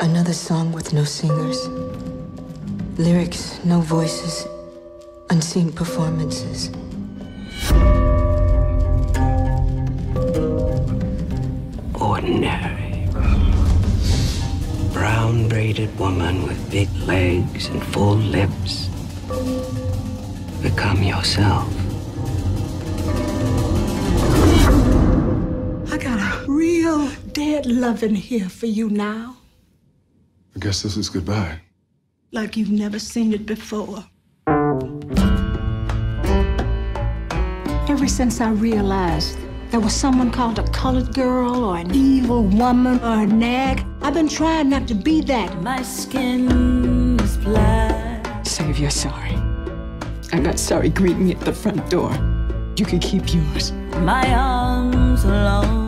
Another song with no singers. Lyrics, no voices. Unseen performances. Ordinary. Brown braided woman with big legs and full lips. Become yourself. Dead loving here for you now. I guess this is goodbye. Like you've never seen it before. Ever since I realized there was someone called a colored girl or an evil woman or a nag, I've been trying not to be that. My skin is black. Say if you're sorry. I'm not sorry. Greet me at the front door. You can keep yours. My arms alone.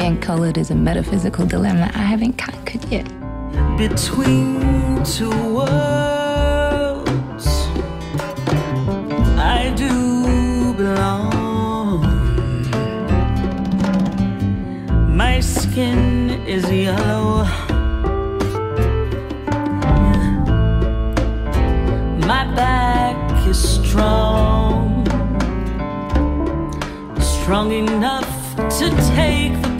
Being colored is a metaphysical dilemma I haven't conquered yet. Between two worlds, I do belong. My skin is yellow. My back is strong, strong enough to take the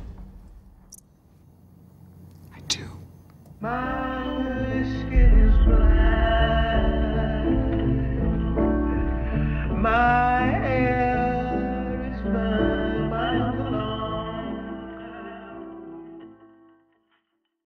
My